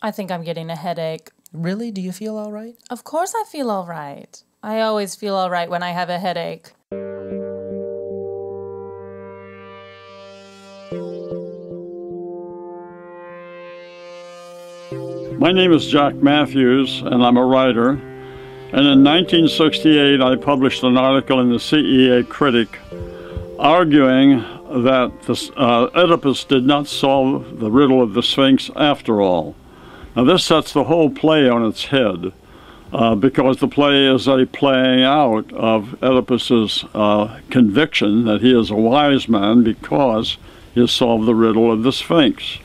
I think I'm getting a headache. Really? Do you feel all right? Of course I feel all right. I always feel all right when I have a headache. My name is Jack Matthews, and I'm a writer. And in 1968, I published an article in the CEA Critic arguing that this, uh, Oedipus did not solve the riddle of the Sphinx after all. Now, this sets the whole play on its head. Uh, because the play is a playing out of Oedipus's uh, conviction that he is a wise man because he has solved the riddle of the Sphinx.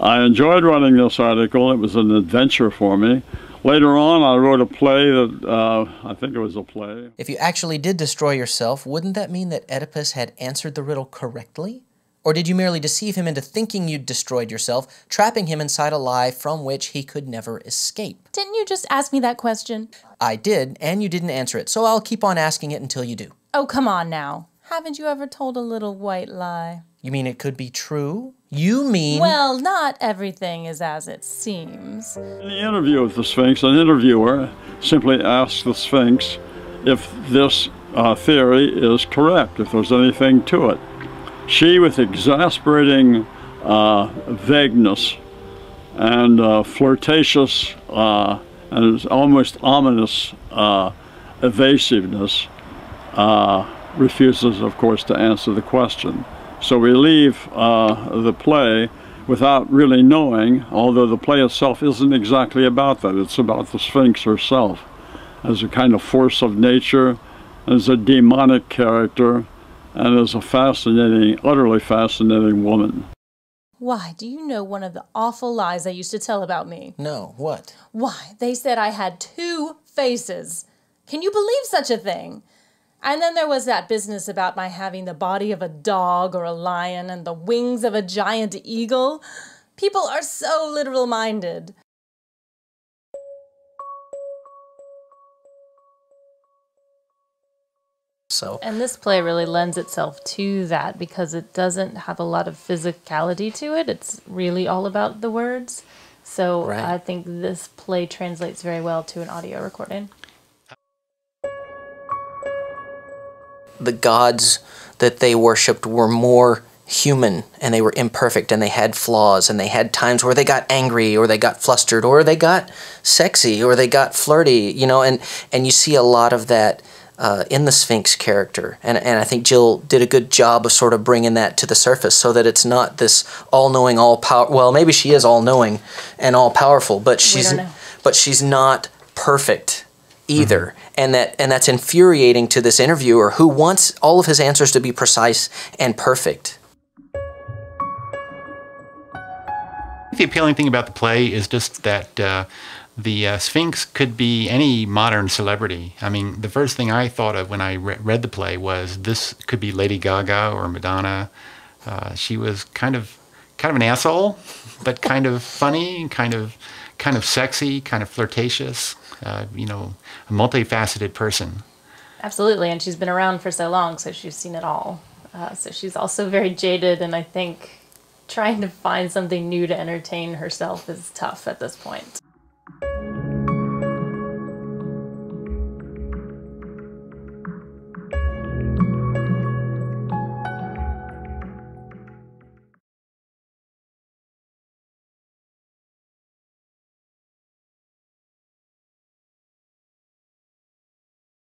I enjoyed writing this article. It was an adventure for me. Later on, I wrote a play that uh, I think it was a play. If you actually did destroy yourself, wouldn't that mean that Oedipus had answered the riddle correctly? Or did you merely deceive him into thinking you'd destroyed yourself, trapping him inside a lie from which he could never escape? Didn't you just ask me that question? I did, and you didn't answer it, so I'll keep on asking it until you do. Oh, come on now. Haven't you ever told a little white lie? You mean it could be true? You mean. Well, not everything is as it seems. In the interview with the Sphinx, an interviewer simply asks the Sphinx if this uh, theory is correct, if there's anything to it. She, with exasperating uh, vagueness and uh, flirtatious uh, and almost ominous uh, evasiveness, uh, refuses, of course, to answer the question. So we leave uh, the play without really knowing, although the play itself isn't exactly about that. It's about the Sphinx herself as a kind of force of nature, as a demonic character, and is a fascinating, utterly fascinating woman. Why, do you know one of the awful lies they used to tell about me? No, what? Why, they said I had two faces. Can you believe such a thing? And then there was that business about my having the body of a dog or a lion and the wings of a giant eagle. People are so literal minded. So. And this play really lends itself to that because it doesn't have a lot of physicality to it. It's really all about the words. So Right. I think this play translates very well to an audio recording. the gods that they worshipped were more human and they were imperfect and they had flaws and they had times where they got angry or they got flustered or they got sexy or they got flirty you know and and you see a lot of that uh, in the sphinx character. And, and i think jill did a good job of sort of bringing that to the surface so that it's not this all-knowing all power well maybe she is all-knowing and all-powerful but she's don't but she's not perfect either. And that and that's infuriating to this interviewer who wants all of his answers to be precise and perfect. The appealing thing about the play is just that uh, the uh, Sphinx could be any modern celebrity. I mean, the first thing I thought of when I re- read the play was this could be Lady Gaga or Madonna. Uh, she was kind of kind of an asshole, but kind of funny, kind of kind of sexy, kind of flirtatious. Uh, you know, a multifaceted person. Absolutely, and she's been around for so long, so she's seen it all. Uh, so she's also very jaded, and I think trying to find something new to entertain herself is tough at this point.